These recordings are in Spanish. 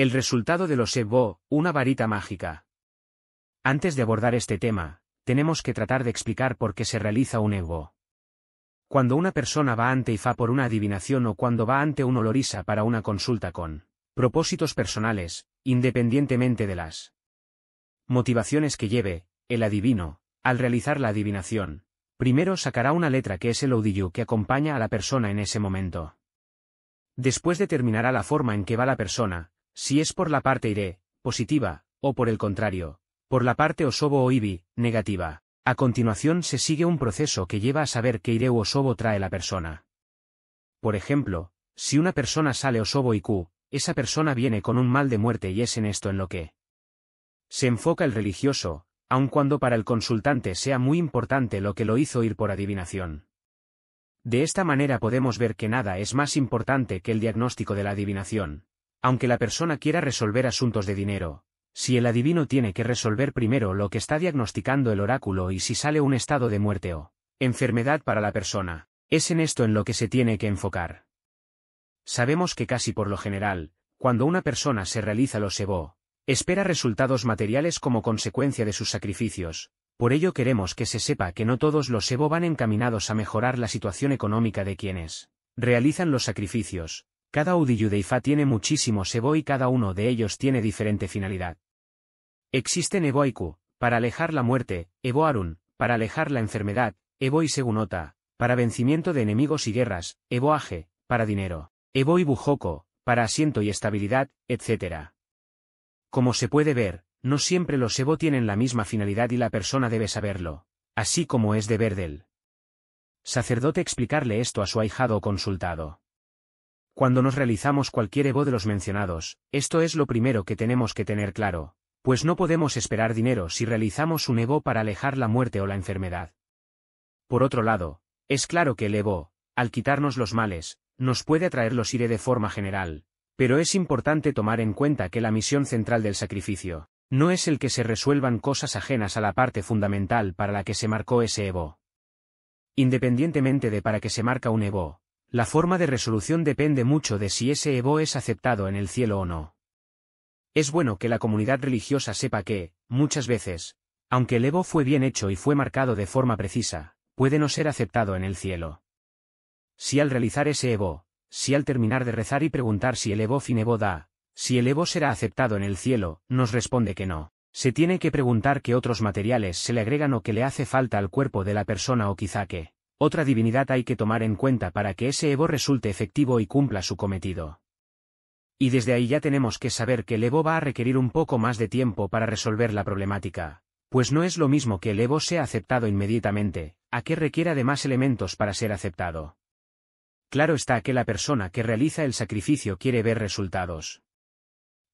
El resultado de los Evo, una varita mágica. Antes de abordar este tema, tenemos que tratar de explicar por qué se realiza un Evo. Cuando una persona va ante IFA por una adivinación o cuando va ante un olorisa para una consulta con propósitos personales, independientemente de las motivaciones que lleve, el adivino, al realizar la adivinación, primero sacará una letra que es el audiyu que acompaña a la persona en ese momento. Después determinará la forma en que va la persona, si es por la parte iré, positiva, o por el contrario, por la parte osobo o ibi, negativa. A continuación se sigue un proceso que lleva a saber qué iré o osobo trae la persona. Por ejemplo, si una persona sale osobo y ku, esa persona viene con un mal de muerte y es en esto en lo que se enfoca el religioso, aun cuando para el consultante sea muy importante lo que lo hizo ir por adivinación. De esta manera podemos ver que nada es más importante que el diagnóstico de la adivinación. Aunque la persona quiera resolver asuntos de dinero, si el adivino tiene que resolver primero lo que está diagnosticando el oráculo y si sale un estado de muerte o enfermedad para la persona, es en esto en lo que se tiene que enfocar. Sabemos que casi por lo general, cuando una persona se realiza los SEBO, espera resultados materiales como consecuencia de sus sacrificios, por ello queremos que se sepa que no todos los SEBO van encaminados a mejorar la situación económica de quienes realizan los sacrificios. Cada Udiyu de Ifa tiene muchísimo SEBO y cada uno de ellos tiene diferente finalidad. Existen Eboiku, para alejar la muerte, Ebo Arun, para alejar la enfermedad, Ebo y Segunota, para vencimiento de enemigos y guerras, Ebo Age, para dinero, Ebo y Bujoko, para asiento y estabilidad, etc. Como se puede ver, no siempre los Evo tienen la misma finalidad y la persona debe saberlo, así como es deber del sacerdote explicarle esto a su ahijado o consultado. Cuando nos realizamos cualquier Evo de los mencionados, esto es lo primero que tenemos que tener claro, pues no podemos esperar dinero si realizamos un Evo para alejar la muerte o la enfermedad. Por otro lado, es claro que el Evo, al quitarnos los males, nos puede atraer los ire de forma general, pero es importante tomar en cuenta que la misión central del sacrificio, no es el que se resuelvan cosas ajenas a la parte fundamental para la que se marcó ese Evo. Independientemente de para qué se marca un Evo, la forma de resolución depende mucho de si ese Evo es aceptado en el cielo o no. Es bueno que la comunidad religiosa sepa que, muchas veces, aunque el Evo fue bien hecho y fue marcado de forma precisa, puede no ser aceptado en el cielo. Si al realizar ese Evo, si al terminar de rezar y preguntar si el Evo fin Evo da, si el Evo será aceptado en el cielo, nos responde que no. Se tiene que preguntar qué otros materiales se le agregan o que le hace falta al cuerpo de la persona o quizá que otra divinidad hay que tomar en cuenta para que ese Evo resulte efectivo y cumpla su cometido. Y desde ahí ya tenemos que saber que el Evo va a requerir un poco más de tiempo para resolver la problemática, pues no es lo mismo que el Evo sea aceptado inmediatamente, a que requiera de más elementos para ser aceptado. Claro está que la persona que realiza el sacrificio quiere ver resultados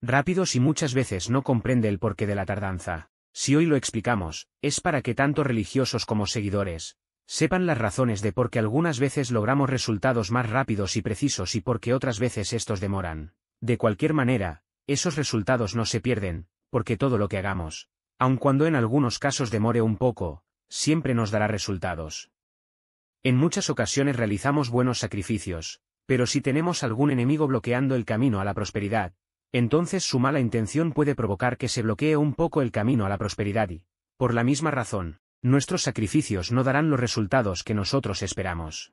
rápidos y muchas veces no comprende el porqué de la tardanza. Si hoy lo explicamos, es para que tanto religiosos como seguidores, sepan las razones de por qué algunas veces logramos resultados más rápidos y precisos y por qué otras veces estos demoran. De cualquier manera, esos resultados no se pierden, porque todo lo que hagamos, aun cuando en algunos casos demore un poco, siempre nos dará resultados. En muchas ocasiones realizamos buenos sacrificios, pero si tenemos algún enemigo bloqueando el camino a la prosperidad, entonces su mala intención puede provocar que se bloquee un poco el camino a la prosperidad y, por la misma razón, nuestros sacrificios no darán los resultados que nosotros esperamos.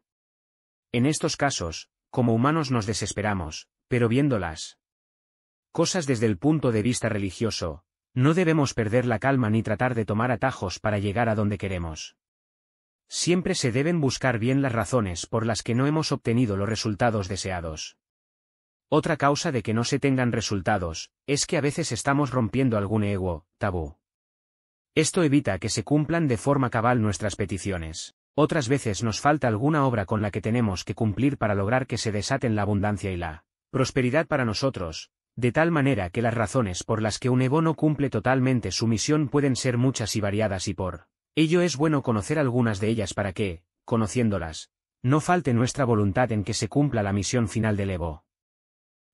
En estos casos, como humanos nos desesperamos, pero viéndolas cosas desde el punto de vista religioso, no debemos perder la calma ni tratar de tomar atajos para llegar a donde queremos. Siempre se deben buscar bien las razones por las que no hemos obtenido los resultados deseados. Otra causa de que no se tengan resultados, es que a veces estamos rompiendo algún ego, tabú. Esto evita que se cumplan de forma cabal nuestras peticiones. Otras veces nos falta alguna obra con la que tenemos que cumplir para lograr que se desaten la abundancia y la prosperidad para nosotros, de tal manera que las razones por las que un ego no cumple totalmente su misión pueden ser muchas y variadas y por ello es bueno conocer algunas de ellas para que, conociéndolas, no falte nuestra voluntad en que se cumpla la misión final del Evo.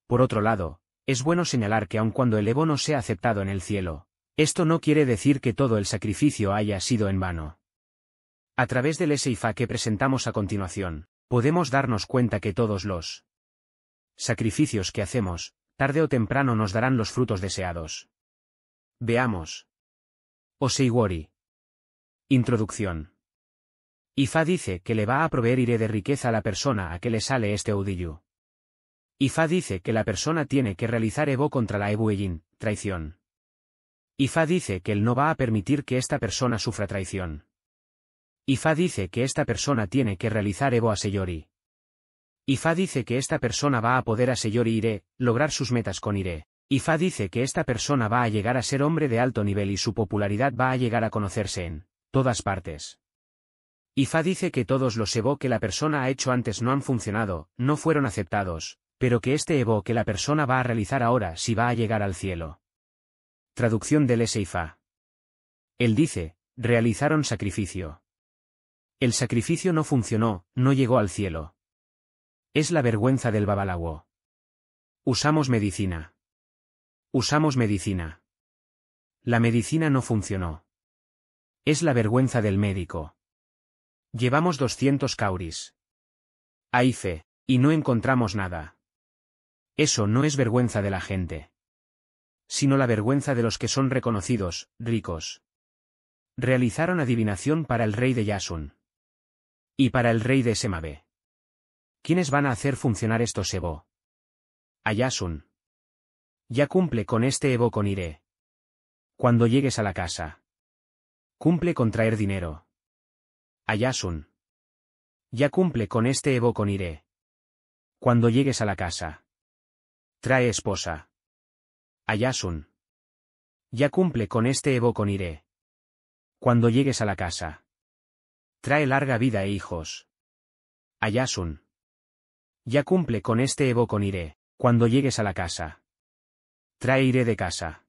Por otro lado, es bueno señalar que aun cuando el Evo no sea aceptado en el cielo, esto no quiere decir que todo el sacrificio haya sido en vano. A través del Eseifa que presentamos a continuación, podemos darnos cuenta que todos los sacrificios que hacemos, tarde o temprano nos darán los frutos deseados. Veamos. Oseiwori. Introducción. Ifa dice que le va a proveer iré de riqueza a la persona a que le sale este Udiyu. Ifa dice que la persona tiene que realizar Evo contra la Ebuellin, traición. Ifa dice que él no va a permitir que esta persona sufra traición. Ifa dice que esta persona tiene que realizar Evo a Seyori. Ifa dice que esta persona va a poder a Seyori Ire, lograr sus metas con Ire. Ifa dice que esta persona va a llegar a ser hombre de alto nivel y su popularidad va a llegar a conocerse en todas partes. Ifa dice que todos los Evo que la persona ha hecho antes no han funcionado, no fueron aceptados, pero que este Evo que la persona va a realizar ahora sí va a llegar al cielo. Traducción del Eseifa. Él dice, realizaron sacrificio. El sacrificio no funcionó, no llegó al cielo. Es la vergüenza del babalawo. Usamos medicina. Usamos medicina. La medicina no funcionó. Es la vergüenza del médico. Llevamos 200 cauris. Hay fe, y no encontramos nada. Eso no es vergüenza de la gente. Sino la vergüenza de los que son reconocidos, ricos. Realizaron adivinación para el rey de Yasun. Y para el rey de Semabe. ¿Quiénes van a hacer funcionar estos Evo? Ayasun. Ya cumple con este Evo con Iré. Cuando llegues a la casa. Cumple con traer dinero. Ayasun. Ya cumple con este Evo con Iré. Cuando llegues a la casa. Trae esposa. Ayasun. Ya cumple con este Evo con Iré. Cuando llegues a la casa. Trae larga vida e hijos. Ayasun. Ya cumple con este Evo con Iré, cuando llegues a la casa. Trae Iré de casa.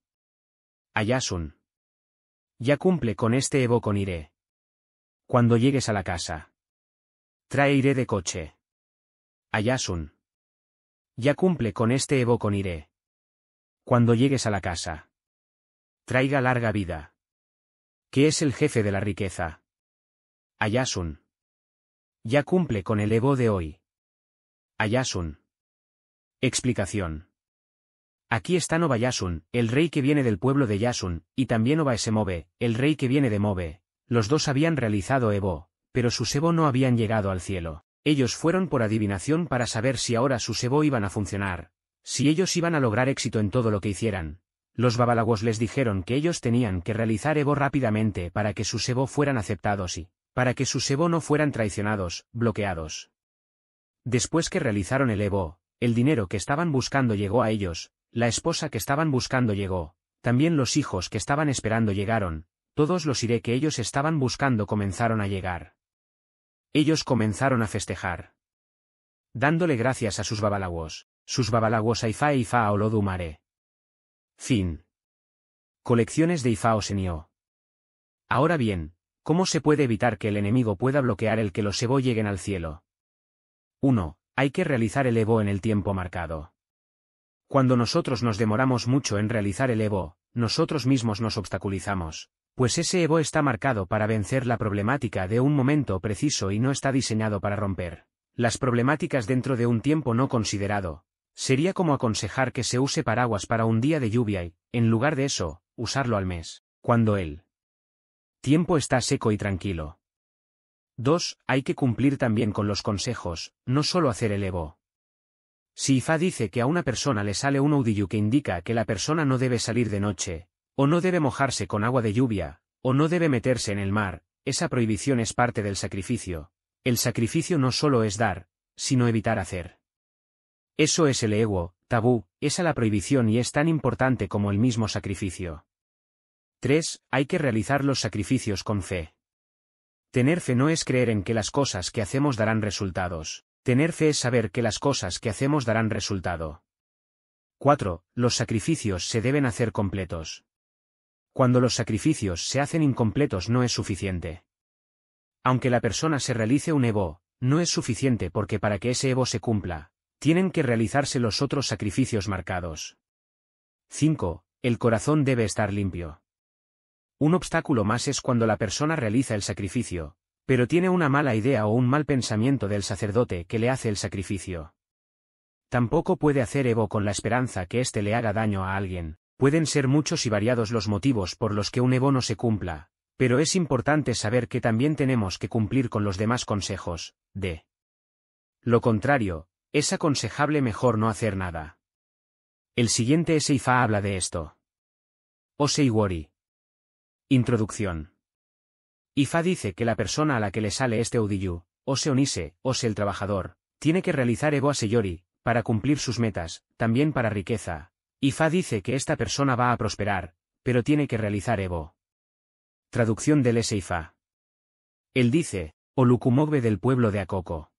Ayasun. Ya cumple con este Evo con Iré. Cuando llegues a la casa. Trae Iré de coche. Ayasun. Ya cumple con este Evo con Iré. Cuando llegues a la casa. Traiga larga vida. ¿Qué es el jefe de la riqueza? Ayasun. Ya cumple con el Evo de hoy. Ayasun. Explicación. Aquí está Novayasun, el rey que viene del pueblo de Yasun, y también Obaesemove, el rey que viene de Mobe. Los dos habían realizado Evo, pero sus Evo no habían llegado al cielo. Ellos fueron por adivinación para saber si ahora sus Evo iban a funcionar, si ellos iban a lograr éxito en todo lo que hicieran. Los babalagos les dijeron que ellos tenían que realizar Evo rápidamente para que sus Evo fueran aceptados y, para que sus Evo no fueran traicionados, bloqueados. Después que realizaron el Evo, el dinero que estaban buscando llegó a ellos, la esposa que estaban buscando llegó, también los hijos que estaban esperando llegaron, todos los iré que ellos estaban buscando comenzaron a llegar. Ellos comenzaron a festejar. Dándole gracias a sus babalagos, sus babalagos a Ifa e Ifa a Olodumare. Fin. Colecciones de Ifa Osenio. Ahora bien, ¿Cómo se puede evitar que el enemigo pueda bloquear el que los Evo lleguen al cielo? 1. Hay que realizar el Evo en el tiempo marcado. Cuando nosotros nos demoramos mucho en realizar el Evo, nosotros mismos nos obstaculizamos, pues ese Evo está marcado para vencer la problemática de un momento preciso y no está diseñado para romper las problemáticas dentro de un tiempo no considerado. Sería como aconsejar que se use paraguas para un día de lluvia y, en lugar de eso, usarlo al mes, cuando él Tiempo está seco y tranquilo. 2. Hay que cumplir también con los consejos, no solo hacer el Evo. Si Ifa dice que a una persona le sale un audiyu que indica que la persona no debe salir de noche, o no debe mojarse con agua de lluvia, o no debe meterse en el mar, esa prohibición es parte del sacrificio. El sacrificio no solo es dar, sino evitar hacer. Eso es el ego, tabú, esa la prohibición y es tan importante como el mismo sacrificio. 3. Hay que realizar los sacrificios con fe. Tener fe no es creer en que las cosas que hacemos darán resultados. Tener fe es saber que las cosas que hacemos darán resultado. 4. Los sacrificios se deben hacer completos. Cuando los sacrificios se hacen incompletos no es suficiente. Aunque la persona se realice un Evo, no es suficiente porque para que ese Evo se cumpla, tienen que realizarse los otros sacrificios marcados. 5. El corazón debe estar limpio. Un obstáculo más es cuando la persona realiza el sacrificio, pero tiene una mala idea o un mal pensamiento del sacerdote que le hace el sacrificio. Tampoco puede hacer Evo con la esperanza que éste le haga daño a alguien. Pueden ser muchos y variados los motivos por los que un Evo no se cumpla, pero es importante saber que también tenemos que cumplir con los demás consejos, de lo contrario, es aconsejable mejor no hacer nada. El siguiente Seifa habla de esto. Oseiwori. Introducción. Ifa dice que la persona a la que le sale este Udiyu, Ose Onise, Ose el trabajador, tiene que realizar Evo Aseyori, para cumplir sus metas, también para riqueza. Ifa dice que esta persona va a prosperar, pero tiene que realizar Evo. Traducción del Eseifa. Él dice, Olukumogbe del pueblo de Akoko.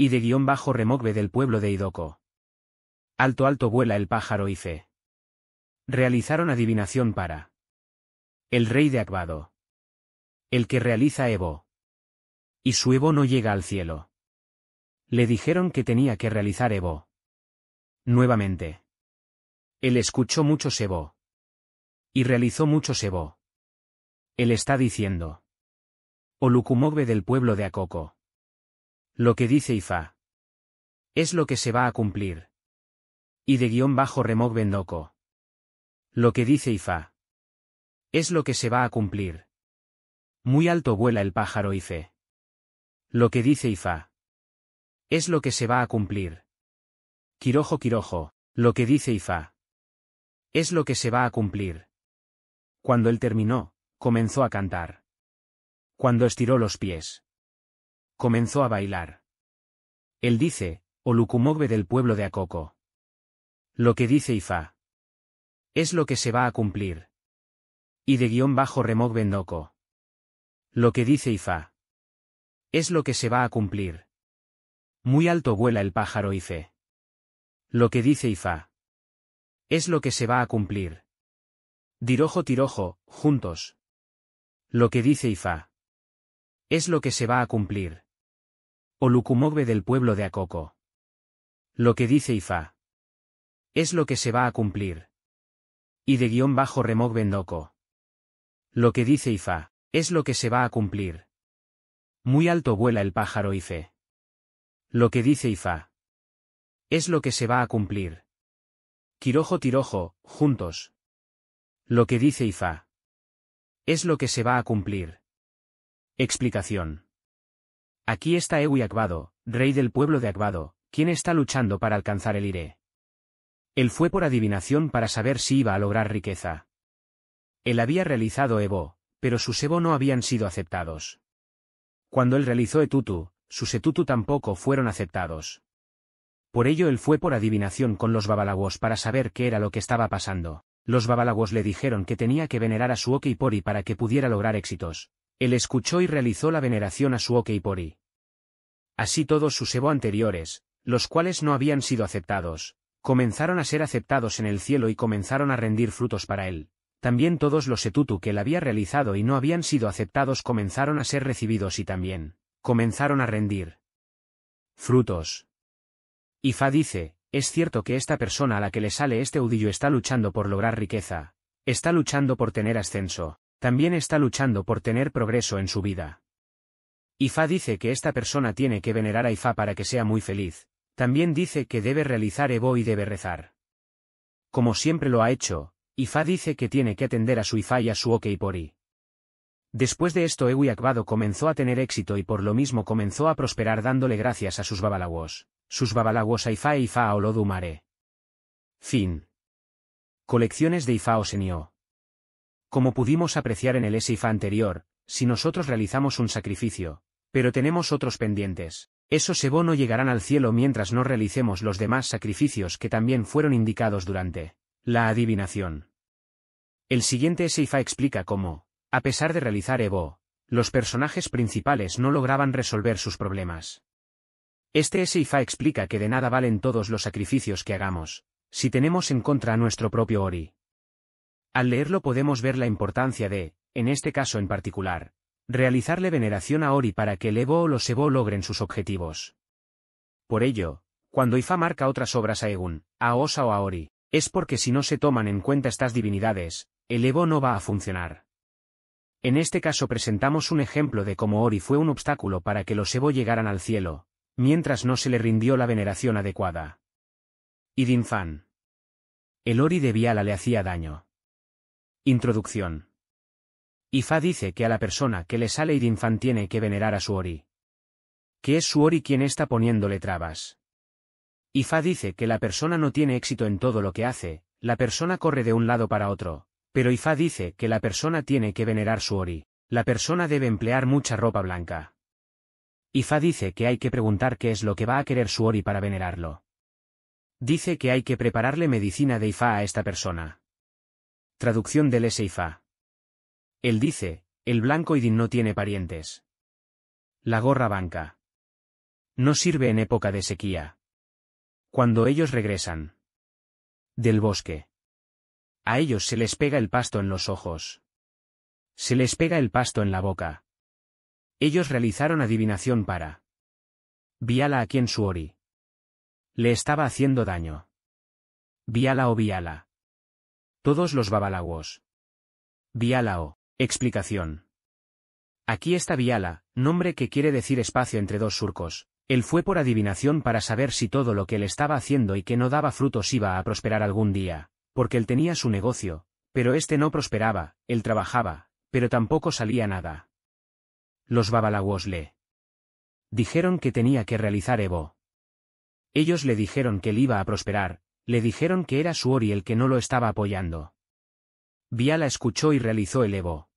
Y de guion bajo Remogbe del pueblo de Idoko. Alto alto vuela el pájaro Ife. Realizaron adivinación para. El rey de Akbado. El que realiza Evo. Y su Evo no llega al cielo. Le dijeron que tenía que realizar Evo. Nuevamente. Él escuchó mucho Evo. Y realizó mucho Evo. Él está diciendo. Olukumogbe del pueblo de Akoko. Lo que dice Ifa. Es lo que se va a cumplir. Y de guion bajo Remogbe Ndoko. Lo que dice Ifa. Es lo que se va a cumplir. Muy alto vuela el pájaro Ife. Lo que dice Ifa. Es lo que se va a cumplir. Quirojo Quirojo, lo que dice Ifa. Es lo que se va a cumplir. Cuando él terminó, Comenzó a cantar. Cuando estiró los pies. Comenzó a bailar. Él dice, Olukumogbe del pueblo de Akoko. Lo que dice Ifa. Es lo que se va a cumplir. Y de guion bajo Remogbe Ndoko. Lo que dice Ifa. Es lo que se va a cumplir. Muy alto vuela el pájaro Ife. Lo que dice Ifa. Es lo que se va a cumplir. Dirojo tirojo, juntos. Lo que dice Ifa. Es lo que se va a cumplir. Olukumogbe del pueblo de Akoko. Lo que dice Ifa. Es lo que se va a cumplir. Y de guion bajo Remogbe Ndoko. Lo que dice Ifa. Es lo que se va a cumplir. Muy alto vuela el pájaro Ife. Lo que dice Ifa. Es lo que se va a cumplir. Quirojo tirojo, juntos. Lo que dice Ifa. Es lo que se va a cumplir. Explicación. Aquí está Ewi Akbado, rey del pueblo de Akbado, quien está luchando para alcanzar el Ire. Él fue por adivinación para saber si iba a lograr riqueza. Él había realizado Evo, pero sus Evo no habían sido aceptados. Cuando él realizó Etutu, sus Etutu tampoco fueron aceptados. Por ello él fue por adivinación con los babalagos para saber qué era lo que estaba pasando. Los babalagos le dijeron que tenía que venerar a su Pori para que pudiera lograr éxitos. Él escuchó y realizó la veneración a su Pori. Así todos sus Evo anteriores, los cuales no habían sido aceptados, comenzaron a ser aceptados en el cielo y comenzaron a rendir frutos para él. También todos los Etutu que él había realizado y no habían sido aceptados comenzaron a ser recibidos y también, comenzaron a rendir frutos. Ifa dice, es cierto que esta persona a la que le sale este udillo está luchando por lograr riqueza, está luchando por tener ascenso, también está luchando por tener progreso en su vida. Ifa dice que esta persona tiene que venerar a Ifa para que sea muy feliz, también dice que debe realizar Evo y debe rezar. Como siempre lo ha hecho, Ifa dice que tiene que atender a su Ifa y a su Okeipori. Después de esto Ewi Akbado comenzó a tener éxito y por lo mismo comenzó a prosperar dándole gracias a sus babalawos sus babalagos a Ifa e Ifa Olodumare. Fin. Colecciones de Ifa Osenio. Como pudimos apreciar en el Esifa anterior, si nosotros realizamos un sacrificio, pero tenemos otros pendientes, esos Sebo no llegarán al cielo mientras no realicemos los demás sacrificios que también fueron indicados durante la adivinación. El siguiente Esifa explica cómo, a pesar de realizar Evo, los personajes principales no lograban resolver sus problemas. Este Seifa explica que de nada valen todos los sacrificios que hagamos, si tenemos en contra a nuestro propio Ori. Al leerlo podemos ver la importancia de, en este caso en particular, realizarle veneración a Ori para que el Evo o los Evo logren sus objetivos. Por ello, cuando Ifa marca otras obras a Egun, a Osa o a Ori, es porque si no se toman en cuenta estas divinidades, el Evo no va a funcionar. En este caso presentamos un ejemplo de cómo Ori fue un obstáculo para que los Evo llegaran al cielo, mientras no se le rindió la veneración adecuada. Idinfan. El Ori de Viala le hacía daño. Introducción. Ifa dice que a la persona que le sale Idinfan tiene que venerar a su Ori. Que es su Ori quien está poniéndole trabas. Ifa dice que la persona no tiene éxito en todo lo que hace, la persona corre de un lado para otro, pero Ifa dice que la persona tiene que venerar su Ori, la persona debe emplear mucha ropa blanca. Ifa dice que hay que preguntar qué es lo que va a querer su Ori para venerarlo. Dice que hay que prepararle medicina de Ifa a esta persona. Traducción del S. Ifa. Él dice, el blanco Idin no tiene parientes. La gorra banca. No sirve en época de sequía. Cuando ellos regresan. Del bosque. A ellos se les pega el pasto en los ojos. Se les pega el pasto en la boca. Ellos realizaron adivinación para. Viala a quien Suori. Le estaba haciendo daño. Viala o Viala. Todos los babalaguos. Viala o. Explicación. Aquí está Viala, nombre que quiere decir espacio entre dos surcos. Él fue por adivinación para saber si todo lo que él estaba haciendo y que no daba frutos iba a prosperar algún día, porque él tenía su negocio, pero este no prosperaba, él trabajaba, pero tampoco salía nada. Los babalaguos le dijeron que tenía que realizar Evo. Ellos le dijeron que él iba a prosperar, le dijeron que era su Ori el que no lo estaba apoyando. Viala escuchó y realizó el Evo.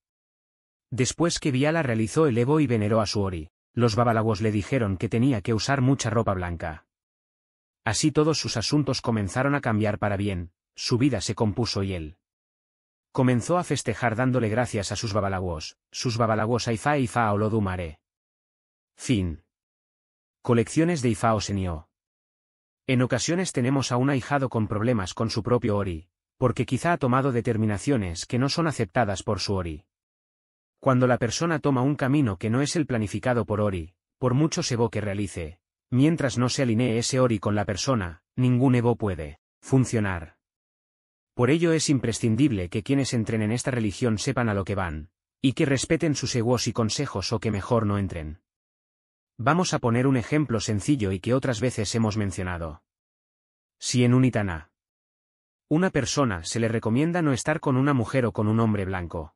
Después que Viala realizó el Evo y veneró a su Ori, los babalaguos le dijeron que tenía que usar mucha ropa blanca. Así todos sus asuntos comenzaron a cambiar para bien, su vida se compuso y él Comenzó a festejar dándole gracias a sus babalaguos, sus babalaguos a Ifa e Ifa Olodumare. Fin. Colecciones de Ifa Senio. En ocasiones tenemos a un ahijado con problemas con su propio Ori, porque quizá ha tomado determinaciones que no son aceptadas por su Ori. Cuando la persona toma un camino que no es el planificado por Ori, por mucho sebo que realice, mientras no se alinee ese Ori con la persona, ningún Evo puede funcionar. Por ello es imprescindible que quienes entren en esta religión sepan a lo que van, y que respeten sus egos y consejos o que mejor no entren. Vamos a poner un ejemplo sencillo y que otras veces hemos mencionado. Si en un itana una persona se le recomienda no estar con una mujer o con un hombre blanco.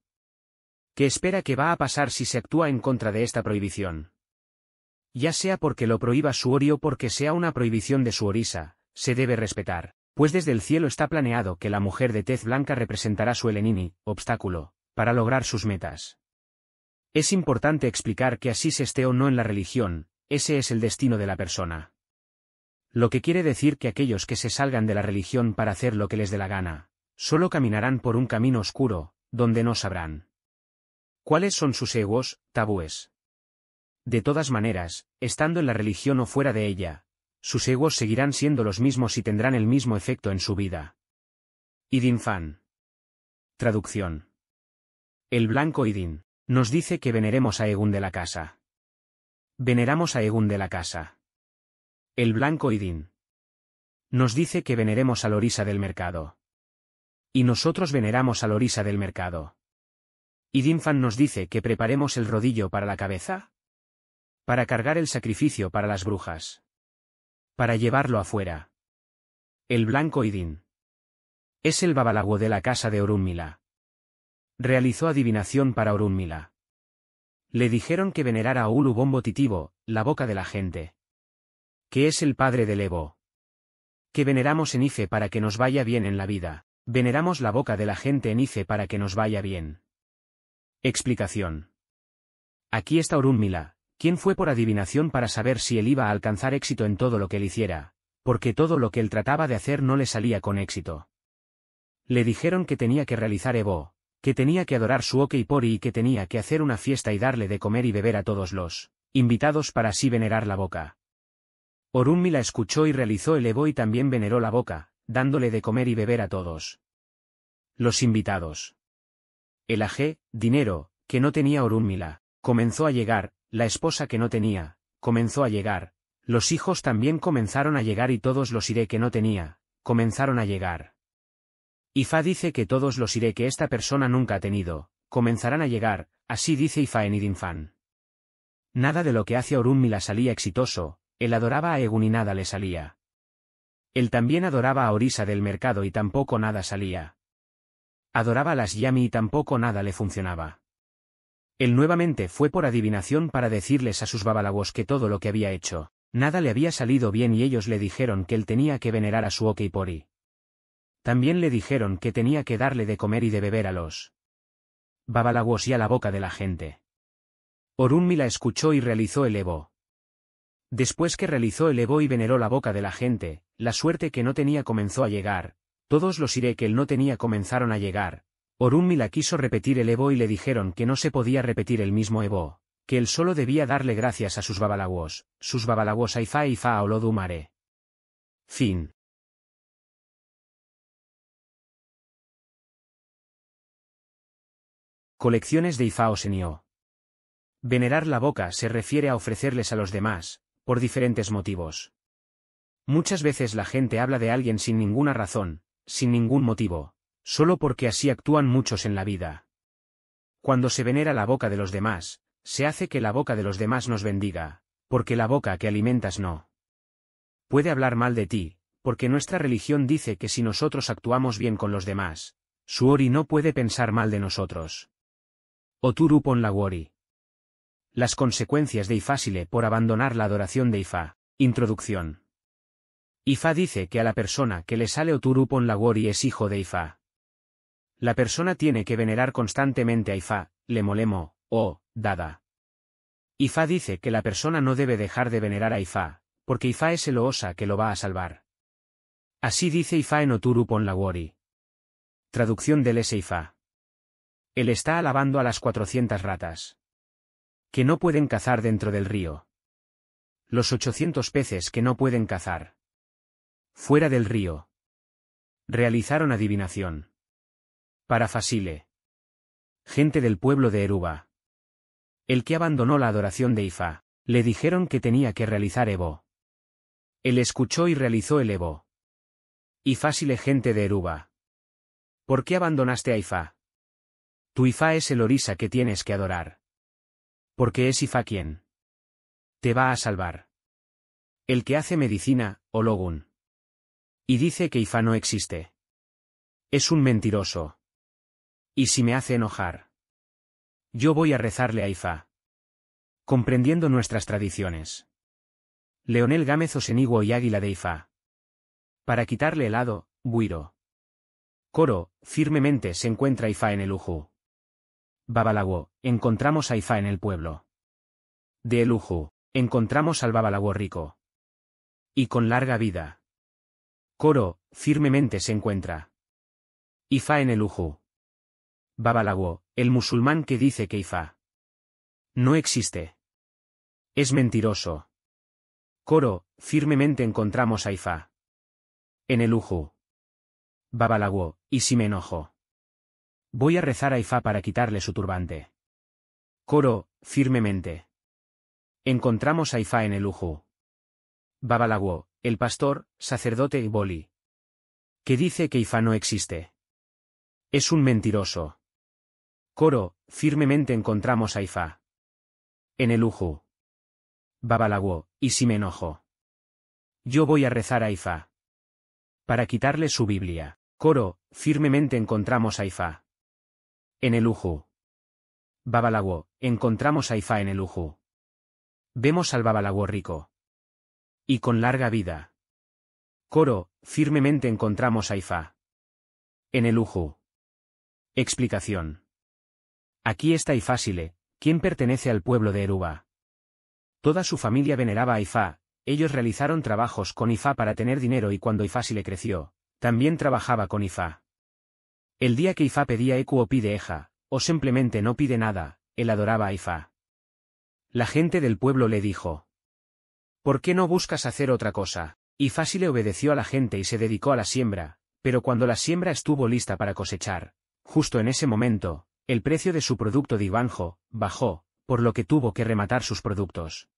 ¿Qué espera que va a pasar si se actúa en contra de esta prohibición? Ya sea porque lo prohíba su ori o porque sea una prohibición de su orisa, se debe respetar pues desde el cielo está planeado que la mujer de tez blanca representará su Elenini, obstáculo, para lograr sus metas. Es importante explicar que así se esté o no en la religión, ese es el destino de la persona. Lo que quiere decir que aquellos que se salgan de la religión para hacer lo que les dé la gana, solo caminarán por un camino oscuro, donde no sabrán. ¿Cuáles son sus egos, tabúes? De todas maneras, estando en la religión o fuera de ella, sus egos seguirán siendo los mismos y tendrán el mismo efecto en su vida. Idin Fan. Traducción. El blanco Idin, nos dice que veneremos a Egun de la casa. Veneramos a Egun de la casa. El blanco Idin. Nos dice que veneremos a Lorisa del mercado. Y nosotros veneramos a Lorisa del mercado. Idinfan nos dice que preparemos el rodillo para la cabeza. Para cargar el sacrificio para las brujas. Para llevarlo afuera. El blanco Idin. Es el babalago de la casa de Orunmila. Realizó adivinación para Orunmila. Le dijeron que venerara a Ulu la boca de la gente. Que es el padre del Evo. Que veneramos en Ife para que nos vaya bien en la vida. Veneramos la boca de la gente en Ife para que nos vaya bien. Explicación. Aquí está Orunmila, ¿Quién fue por adivinación para saber si él iba a alcanzar éxito en todo lo que él hiciera, porque todo lo que él trataba de hacer no le salía con éxito. Le dijeron que tenía que realizar Evo, que tenía que adorar su Oke y Pori y que tenía que hacer una fiesta y darle de comer y beber a todos los invitados para así venerar la boca. Orunmi la escuchó y realizó el Evo y también veneró la boca, dándole de comer y beber a todos. Los invitados. El ajé, dinero, que no tenía Orunmila, comenzó a llegar, la esposa que no tenía, comenzó a llegar, los hijos también comenzaron a llegar y todos los iré que no tenía, comenzaron a llegar. Ifa dice que todos los iré que esta persona nunca ha tenido, comenzarán a llegar, así dice Ifa en Idinfan. Nada de lo que hace Orunmila salía exitoso, él adoraba a Egun y nada le salía. Él también adoraba a Orisa del mercado y tampoco nada salía. Adoraba a las Yami y tampoco nada le funcionaba. Él nuevamente fue por adivinación para decirles a sus babalagos que todo lo que había hecho, nada le había salido bien y ellos le dijeron que él tenía que venerar a su Okeipori. También le dijeron que tenía que darle de comer y de beber a los babalagos y a la boca de la gente. Orunmi la escuchó y realizó el Evo. Después que realizó el Evo y veneró la boca de la gente, la suerte que no tenía comenzó a llegar, todos los iré que él no tenía comenzaron a llegar. Orunmi la quiso repetir el Evo y le dijeron que no se podía repetir el mismo Evo, que él solo debía darle gracias a sus babalagos, sus babalagos Aifa Ifa Olodumare. Fin. Colecciones de Ifao Senio. Venerar la boca se refiere a ofrecerles a los demás, por diferentes motivos. Muchas veces la gente habla de alguien sin ninguna razón, sin ningún motivo, solo porque así actúan muchos en la vida. Cuando se venera la boca de los demás, se hace que la boca de los demás nos bendiga, porque la boca que alimentas no. Puede hablar mal de ti, porque nuestra religión dice que si nosotros actuamos bien con los demás, su ori no puede pensar mal de nosotros. Oturu pon la wori. Las consecuencias de Ifásile por abandonar la adoración de Ifá. Introducción. Ifá dice que a la persona que le sale Oturu pon la wori es hijo de Ifá. La persona tiene que venerar constantemente a Ifá, le molemo, o, dada. Ifá dice que la persona no debe dejar de venerar a Ifá, porque Ifá es el Oosa que lo va a salvar. Así dice Ifá en Oturu pon la wori. Traducción del ese Ifá. Él está alabando a las cuatrocientas ratas. Que no pueden cazar dentro del río. Los ochocientos peces que no pueden cazar. Fuera del río. Realizaron adivinación. Para Fasile. Gente del pueblo de Eruba. El que abandonó la adoración de Ifa, le dijeron que tenía que realizar Evo. Él escuchó y realizó el Evo. Y gente de Eruba. ¿Por qué abandonaste a Ifa? Tu Ifa es el Orisa que tienes que adorar. Porque es Ifa quien te va a salvar. El que hace medicina, Ologun. Y dice que Ifa no existe. Es un mentiroso. ¿Y si me hace enojar? Yo voy a rezarle a Ifa. Comprendiendo nuestras tradiciones. Leonel Gámez Oseniguo y Águila de Ifa. Para quitarle el hado, Buiro. Coro, firmemente se encuentra Ifa en el Uju. Babalago, encontramos a Ifá en el pueblo. De Eluju, encontramos al Babalago rico. Y con larga vida. Coro, firmemente se encuentra. Ifá en Eluju. Babalago, el musulmán que dice que Ifá no existe. Es mentiroso. Coro, firmemente encontramos a Ifá. En el Uju. Babalago, y si me enojo. Voy a rezar a Ifá para quitarle su turbante. Coro, firmemente. Encontramos a Ifá en el Uju. Babalaguo, el pastor, sacerdote y boli. Que dice que Ifá no existe. Es un mentiroso. Coro, firmemente encontramos a Ifá. En el Uju. Babalaguo, y si me enojo. Yo voy a rezar a Ifá. Para quitarle su Biblia. Coro, firmemente encontramos a Ifá. En el Uju. Babalago, encontramos a Ifá en el Uju. Vemos al Babalago rico. Y con larga vida. Coro, firmemente encontramos a Ifá. En el Uju. Explicación. Aquí está Ifásile, quien pertenece al pueblo de Eruba. Toda su familia veneraba a Ifá, ellos realizaron trabajos con Ifá para tener dinero y cuando Ifásile creció, también trabajaba con Ifá. El día que Ifá pedía Eku o pide Eja, o simplemente no pide nada, él adoraba a Ifá. La gente del pueblo le dijo. ¿Por qué no buscas hacer otra cosa? Ifá sí le obedeció a la gente y se dedicó a la siembra, pero cuando la siembra estuvo lista para cosechar, justo en ese momento, el precio de su producto de Ivanjo, bajó, por lo que tuvo que rematar sus productos.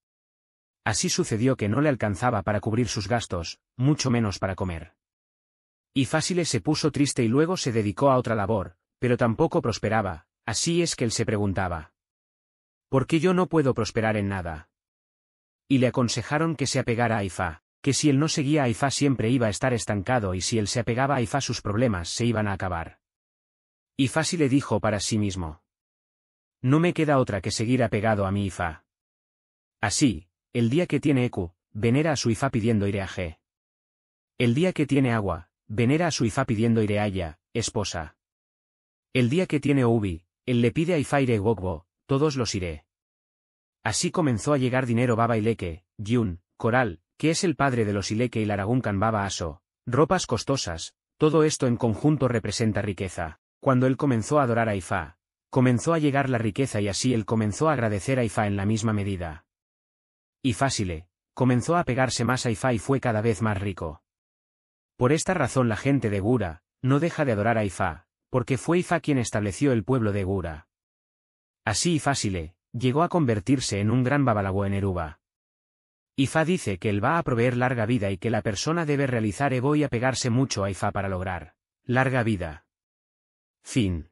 Así sucedió que no le alcanzaba para cubrir sus gastos, mucho menos para comer. Y Fásile se puso triste y luego se dedicó a otra labor, pero tampoco prosperaba, así es que él se preguntaba. ¿Por qué yo no puedo prosperar en nada? Y le aconsejaron que se apegara a Ifá, que si él no seguía a Ifá siempre iba a estar estancado y si él se apegaba a Ifá sus problemas se iban a acabar. Ifá sí le dijo para sí mismo. No me queda otra que seguir apegado a mi Ifá. Así, el día que tiene Eku, venera a su Ifá pidiendo Ireaje. El día que tiene agua, venera a su Ifá pidiendo Ireaya, esposa. El día que tiene Ubi, él le pide a Ifá Gogbo, todos los iré. Así comenzó a llegar dinero Baba Ileke, Yun, Coral, que es el padre de los Ileke y Laragunkan Baba Aso, ropas costosas, todo esto en conjunto representa riqueza. Cuando él comenzó a adorar a Ifá, comenzó a llegar la riqueza y así él comenzó a agradecer a Ifá en la misma medida. Y Fásile, comenzó a pegarse más a Ifá y fue cada vez más rico. Por esta razón la gente de Gura, no deja de adorar a Ifá, porque fue Ifá quien estableció el pueblo de Gura. Así Ifásile, llegó a convertirse en un gran babalago en Eruba. Ifá dice que él va a proveer larga vida y que la persona debe realizar Ego y apegarse mucho a Ifá para lograr larga vida. Fin.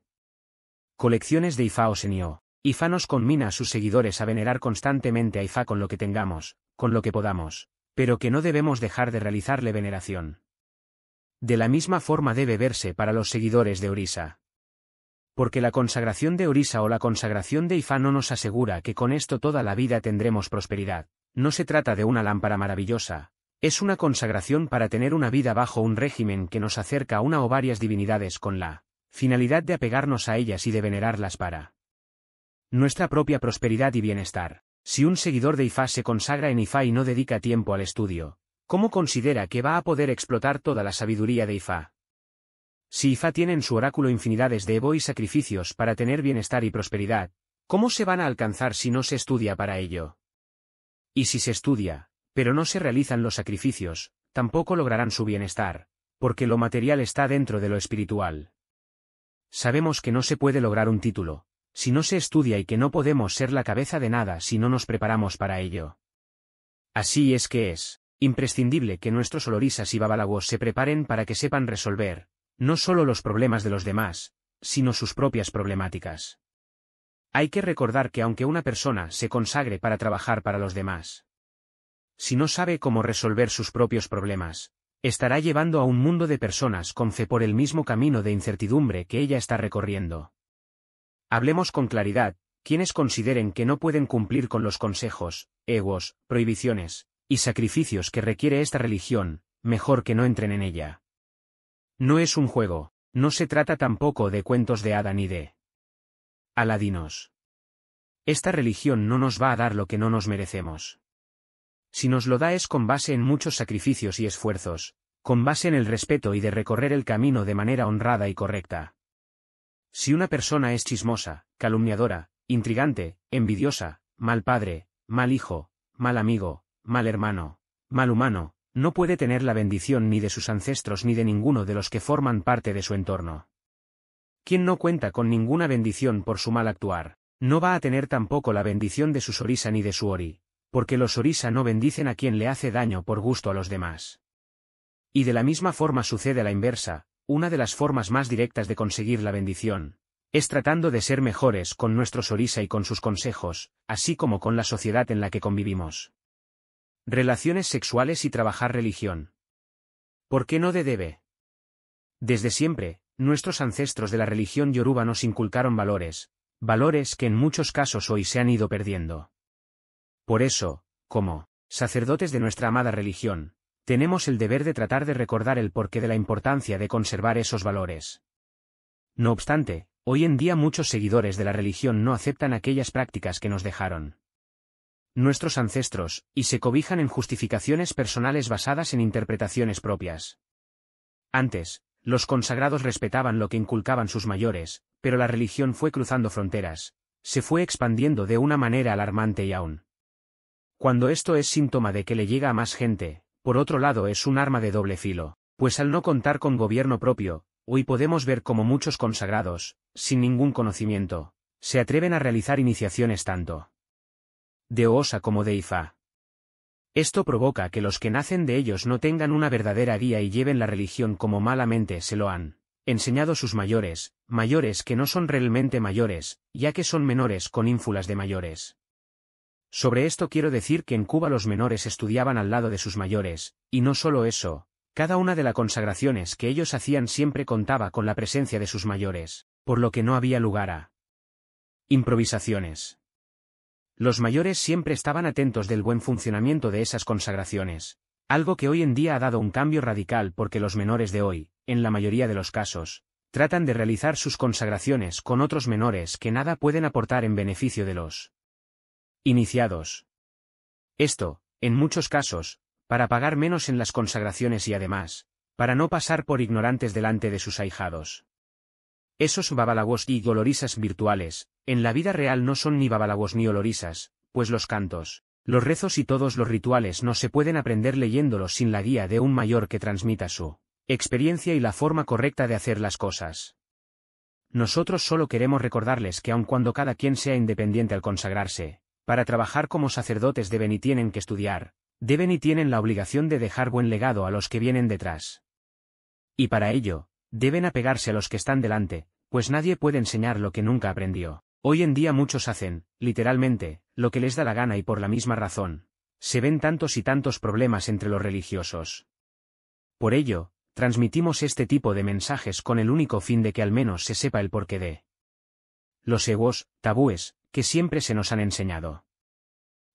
Colecciones de Ifá o Senio. Ifá nos conmina a sus seguidores a venerar constantemente a Ifá con lo que tengamos, con lo que podamos, pero que no debemos dejar de realizarle veneración. De la misma forma debe verse para los seguidores de Orisa. Porque la consagración de Orisa o la consagración de Ifá no nos asegura que con esto toda la vida tendremos prosperidad. No se trata de una lámpara maravillosa, es una consagración para tener una vida bajo un régimen que nos acerca a una o varias divinidades con la finalidad de apegarnos a ellas y de venerarlas para nuestra propia prosperidad y bienestar. Si un seguidor de Ifá se consagra en Ifá y no dedica tiempo al estudio, ¿cómo considera que va a poder explotar toda la sabiduría de Ifá? Si Ifá tiene en su oráculo infinidades de Evo y sacrificios para tener bienestar y prosperidad, ¿cómo se van a alcanzar si no se estudia para ello? Y si se estudia, pero no se realizan los sacrificios, tampoco lograrán su bienestar, porque lo material está dentro de lo espiritual. Sabemos que no se puede lograr un título, si no se estudia y que no podemos ser la cabeza de nada si no nos preparamos para ello. Así es que es imprescindible que nuestros olorisas y babalagos se preparen para que sepan resolver, no solo los problemas de los demás, sino sus propias problemáticas. Hay que recordar que aunque una persona se consagre para trabajar para los demás, si no sabe cómo resolver sus propios problemas, estará llevando a un mundo de personas con fe por el mismo camino de incertidumbre que ella está recorriendo. Hablemos con claridad, quienes consideren que no pueden cumplir con los consejos, egos, prohibiciones, y sacrificios que requiere esta religión, mejor que no entren en ella. No es un juego, no se trata tampoco de cuentos de hada ni de aladinos. Esta religión no nos va a dar lo que no nos merecemos. Si nos lo da es con base en muchos sacrificios y esfuerzos, con base en el respeto y de recorrer el camino de manera honrada y correcta. Si una persona es chismosa, calumniadora, intrigante, envidiosa, mal padre, mal hijo, mal amigo, mal hermano, mal humano, no puede tener la bendición ni de sus ancestros ni de ninguno de los que forman parte de su entorno. Quien no cuenta con ninguna bendición por su mal actuar, no va a tener tampoco la bendición de su sorisa ni de su ori, porque los orisa no bendicen a quien le hace daño por gusto a los demás. Y de la misma forma sucede a la inversa, una de las formas más directas de conseguir la bendición, es tratando de ser mejores con nuestros orisa y con sus consejos, así como con la sociedad en la que convivimos. Relaciones sexuales y trabajar religión. ¿Por qué no de debe? Desde siempre, nuestros ancestros de la religión yoruba nos inculcaron valores, valores que en muchos casos hoy se han ido perdiendo. Por eso, como sacerdotes de nuestra amada religión, tenemos el deber de tratar de recordar el porqué de la importancia de conservar esos valores. No obstante, hoy en día muchos seguidores de la religión no aceptan aquellas prácticas que nos dejaron nuestros ancestros, y se cobijan en justificaciones personales basadas en interpretaciones propias. Antes, los consagrados respetaban lo que inculcaban sus mayores, pero la religión fue cruzando fronteras, se fue expandiendo de una manera alarmante y aún cuando esto es síntoma de que le llega a más gente, por otro lado es un arma de doble filo, pues al no contar con gobierno propio, hoy podemos ver como muchos consagrados, sin ningún conocimiento, se atreven a realizar iniciaciones tanto de Oosa como de Ifa. Esto provoca que los que nacen de ellos no tengan una verdadera guía y lleven la religión como malamente se lo han enseñado sus mayores, mayores que no son realmente mayores, ya que son menores con ínfulas de mayores. Sobre esto quiero decir que en Cuba los menores estudiaban al lado de sus mayores, y no solo eso, cada una de las consagraciones que ellos hacían siempre contaba con la presencia de sus mayores, por lo que no había lugar a improvisaciones. Los mayores siempre estaban atentos del buen funcionamiento de esas consagraciones, algo que hoy en día ha dado un cambio radical porque los menores de hoy, en la mayoría de los casos, tratan de realizar sus consagraciones con otros menores que nada pueden aportar en beneficio de los iniciados. Esto, en muchos casos, para pagar menos en las consagraciones y además, para no pasar por ignorantes delante de sus ahijados. Esos babalagos y olorisas virtuales, en la vida real no son ni babalagos ni olorisas, pues los cantos, los rezos y todos los rituales no se pueden aprender leyéndolos sin la guía de un mayor que transmita su experiencia y la forma correcta de hacer las cosas. Nosotros solo queremos recordarles que aun cuando cada quien sea independiente al consagrarse, para trabajar como sacerdotes deben y tienen que estudiar, deben y tienen la obligación de dejar buen legado a los que vienen detrás. Y para ello, deben apegarse a los que están delante, pues nadie puede enseñar lo que nunca aprendió. Hoy en día muchos hacen, literalmente, lo que les da la gana y por la misma razón. Se ven tantos y tantos problemas entre los religiosos. Por ello, transmitimos este tipo de mensajes con el único fin de que al menos se sepa el porqué de los egos, tabúes, que siempre se nos han enseñado.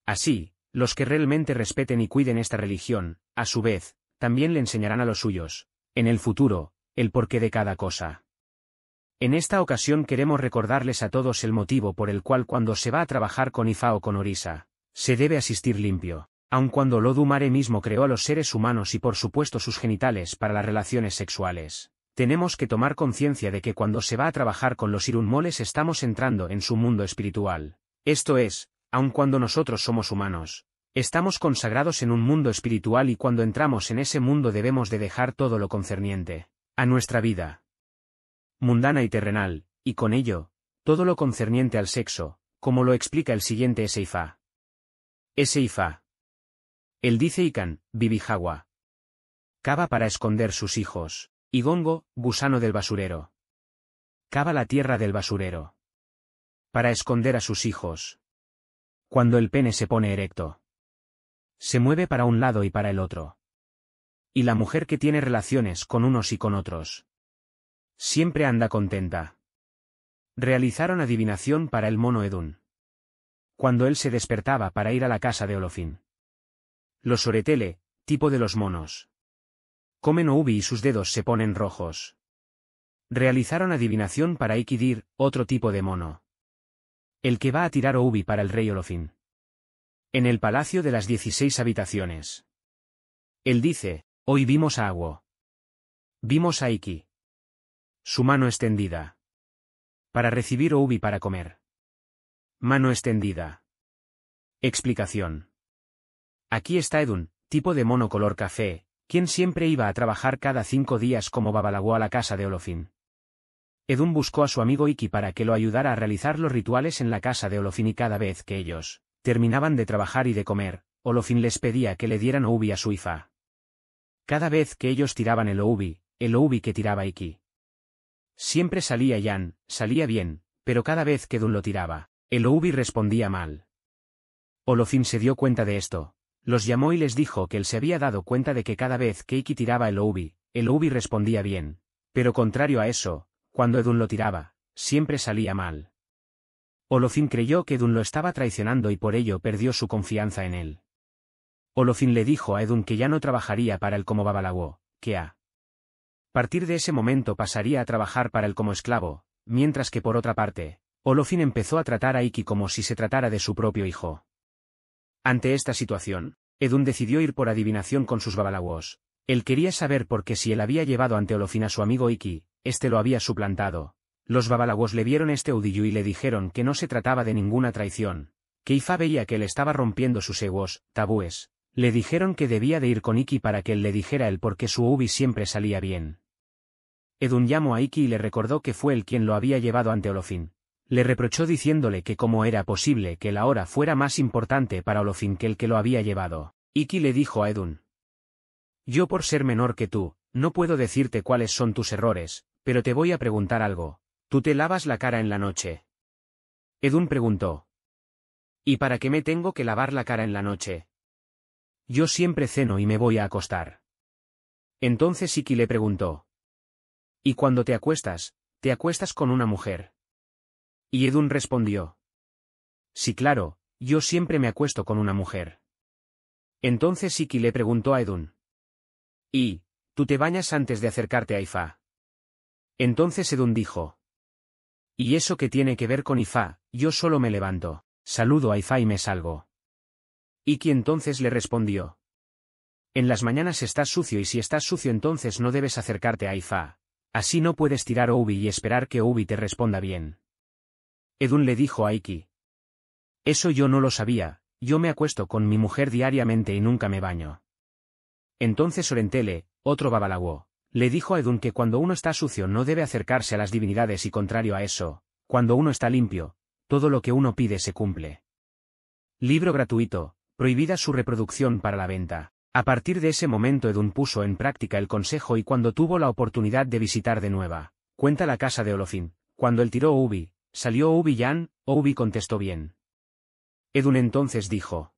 Así, los que realmente respeten y cuiden esta religión, a su vez, también le enseñarán a los suyos, en el futuro, el porqué de cada cosa. En esta ocasión queremos recordarles a todos el motivo por el cual cuando se va a trabajar con Ifa o con Orisa, se debe asistir limpio aun cuando Lodumare mismo creó a los seres humanos y por supuesto sus genitales para las relaciones sexuales. Tenemos que tomar conciencia de que cuando se va a trabajar con los irunmoles estamos entrando en su mundo espiritual. Esto es, aun cuando nosotros somos humanos, estamos consagrados en un mundo espiritual y cuando entramos en ese mundo debemos de dejar todo lo concerniente a nuestra vida mundana y terrenal, y con ello, todo lo concerniente al sexo, como lo explica el siguiente Eseifa. Eseifa. Él dice Ikan, Bibijagua. Cava para esconder sus hijos. Y Gongo, gusano del basurero. Cava la tierra del basurero. Para esconder a sus hijos. Cuando el pene se pone erecto. Se mueve para un lado y para el otro. Y la mujer que tiene relaciones con unos y con otros. Siempre anda contenta. Realizaron adivinación para el mono Edun. Cuando él se despertaba para ir a la casa de Olofín. Los oretele, tipo de los monos. Comen ubi y sus dedos se ponen rojos. Realizaron adivinación para Ikidir, otro tipo de mono. El que va a tirar ubi para el rey Olofín. En el palacio de las dieciséis habitaciones. Él dice, hoy vimos a Agua. Vimos a Iki. Su mano extendida. Para recibir ubi para comer. Mano extendida. Explicación. Aquí está Edun, tipo de mono color café, quien siempre iba a trabajar cada cinco días como babalaguó a la casa de Olofín. Edun buscó a su amigo Iki para que lo ayudara a realizar los rituales en la casa de Olofín y cada vez que ellos terminaban de trabajar y de comer, Olofín les pedía que le dieran Oubi a su Ifa. Cada vez que ellos tiraban el Oubi, el Oubi que tiraba Iki. Siempre salía Yan, salía bien, pero cada vez que Edun lo tiraba, el Oubi respondía mal. Olofín se dio cuenta de esto, los llamó y les dijo que él se había dado cuenta de que cada vez que Iki tiraba el Oubi, el Oubi respondía bien. Pero contrario a eso, cuando Edun lo tiraba, siempre salía mal. Olofin creyó que Edun lo estaba traicionando y por ello perdió su confianza en él. Olofin le dijo a Edun que ya no trabajaría para él como Babalawo, que a partir de ese momento pasaría a trabajar para él como esclavo, mientras que por otra parte, Olofin empezó a tratar a Iki como si se tratara de su propio hijo. Ante esta situación, Edun decidió ir por adivinación con sus babalawos. Él quería saber por qué si él había llevado ante Olofin a su amigo Iki, este lo había suplantado. Los babalawos le vieron este udillo y le dijeron que no se trataba de ninguna traición. Que Ifa veía que él estaba rompiendo sus egos, tabúes. Le dijeron que debía de ir con Iki para que él le dijera el por qué su ubi siempre salía bien. Edun llamó a Iki y le recordó que fue él quien lo había llevado ante Olofin. Le reprochó diciéndole que cómo era posible que la hora fuera más importante para Olofin que el que lo había llevado. Iki le dijo a Edun. Yo por ser menor que tú, no puedo decirte cuáles son tus errores, pero te voy a preguntar algo. ¿Tú te lavas la cara en la noche? Edun preguntó. ¿Y para qué me tengo que lavar la cara en la noche? Yo siempre ceno y me voy a acostar. Entonces Iki le preguntó. ¿Y cuando te acuestas, te acuestas con una mujer? Y Edun respondió. Sí, claro, yo siempre me acuesto con una mujer. Entonces Iki le preguntó a Edun. ¿Y, tú te bañas antes de acercarte a Ifa? Entonces Edun dijo. ¿Y eso qué tiene que ver con Ifa? Yo solo me levanto, saludo a Ifa y me salgo. Iki entonces le respondió. En las mañanas estás sucio y si estás sucio entonces no debes acercarte a Ifa. Así no puedes tirar Obi y esperar que Obi te responda bien. Edun le dijo a Iki. Eso yo no lo sabía, yo me acuesto con mi mujer diariamente y nunca me baño. Entonces Orentele, otro babalaguo, le dijo a Edun que cuando uno está sucio no debe acercarse a las divinidades y contrario a eso, cuando uno está limpio, todo lo que uno pide se cumple. Libro gratuito, prohibida su reproducción para la venta. A partir de ese momento Edun puso en práctica el consejo y cuando tuvo la oportunidad de visitar de nueva, cuenta la casa de Olofin, cuando él tiró Ubi, salió Ubi Yan, Ubi contestó bien. Edun entonces dijo.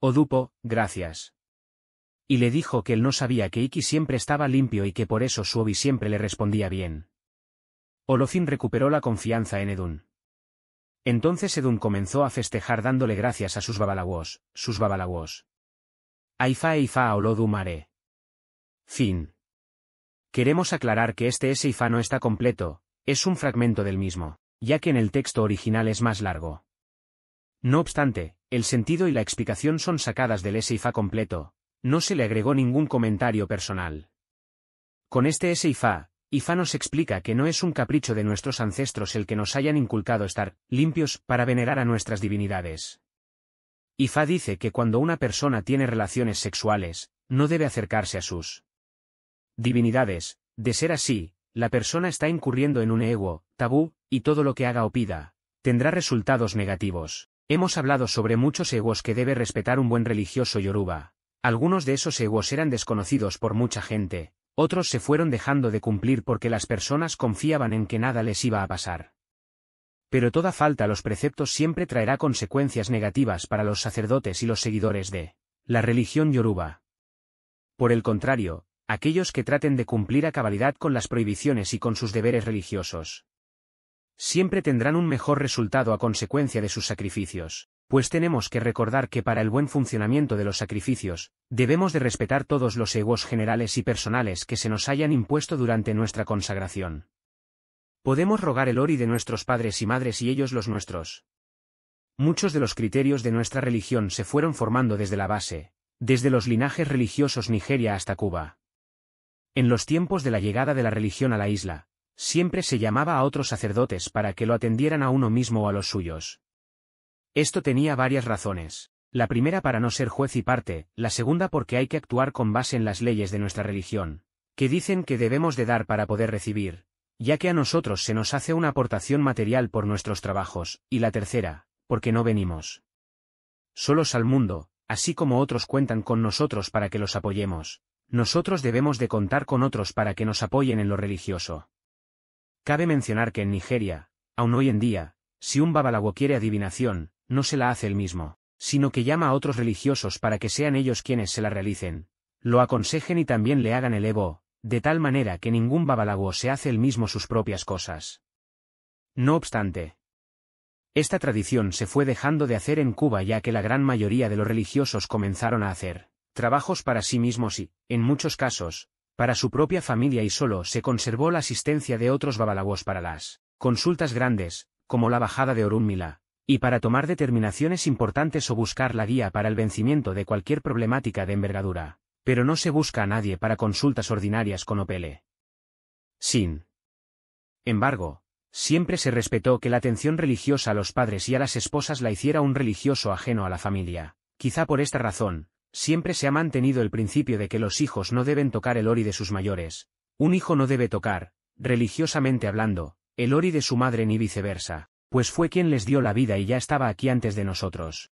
Odupo, gracias. Y le dijo que él no sabía que Iki siempre estaba limpio y que por eso su Obi siempre le respondía bien. Olofin recuperó la confianza en Edun. Entonces Edun comenzó a festejar dándole gracias a sus babalawos, sus babalawos. Aifa Eifa Olodu Mare. Fin. Queremos aclarar que este Seifa no está completo, es un fragmento del mismo, ya que en el texto original es más largo. No obstante, el sentido y la explicación son sacadas del Seifa completo, no se le agregó ningún comentario personal. Con este Seifa, Ifá nos explica que no es un capricho de nuestros ancestros el que nos hayan inculcado estar limpios para venerar a nuestras divinidades. Ifá dice que cuando una persona tiene relaciones sexuales, no debe acercarse a sus divinidades, de ser así, la persona está incurriendo en un ego, tabú, y todo lo que haga o pida, tendrá resultados negativos. Hemos hablado sobre muchos egos que debe respetar un buen religioso yoruba. Algunos de esos egos eran desconocidos por mucha gente, otros se fueron dejando de cumplir porque las personas confiaban en que nada les iba a pasar. Pero toda falta a los preceptos siempre traerá consecuencias negativas para los sacerdotes y los seguidores de la religión yoruba. Por el contrario, aquellos que traten de cumplir a cabalidad con las prohibiciones y con sus deberes religiosos, siempre tendrán un mejor resultado a consecuencia de sus sacrificios pues tenemos que recordar que para el buen funcionamiento de los sacrificios, debemos de respetar todos los egos generales y personales que se nos hayan impuesto durante nuestra consagración. Podemos rogar el ori de nuestros padres y madres y ellos los nuestros. Muchos de los criterios de nuestra religión se fueron formando desde la base, desde los linajes religiosos Nigeria hasta Cuba. En los tiempos de la llegada de la religión a la isla, siempre se llamaba a otros sacerdotes para que lo atendieran a uno mismo o a los suyos. Esto tenía varias razones. La primera para no ser juez y parte, la segunda porque hay que actuar con base en las leyes de nuestra religión, que dicen que debemos de dar para poder recibir, ya que a nosotros se nos hace una aportación material por nuestros trabajos, y la tercera, porque no venimos solos al mundo, así como otros cuentan con nosotros para que los apoyemos, nosotros debemos de contar con otros para que nos apoyen en lo religioso. Cabe mencionar que en Nigeria, aún hoy en día, si un babalago quiere adivinación, no se la hace él mismo, sino que llama a otros religiosos para que sean ellos quienes se la realicen, lo aconsejen y también le hagan el Evo, de tal manera que ningún babalago se hace él mismo sus propias cosas. No obstante, esta tradición se fue dejando de hacer en Cuba ya que la gran mayoría de los religiosos comenzaron a hacer trabajos para sí mismos y, en muchos casos, para su propia familia y solo se conservó la asistencia de otros babalagos para las consultas grandes, como la bajada de Orunmila, y para tomar determinaciones importantes o buscar la guía para el vencimiento de cualquier problemática de envergadura, pero no se busca a nadie para consultas ordinarias con Opele. Sin embargo, siempre se respetó que la atención religiosa a los padres y a las esposas la hiciera un religioso ajeno a la familia. Quizá por esta razón, siempre se ha mantenido el principio de que los hijos no deben tocar el ori de sus mayores, un hijo no debe tocar, religiosamente hablando, el ori de su madre ni viceversa pues fue quien les dio la vida y ya estaba aquí antes de nosotros.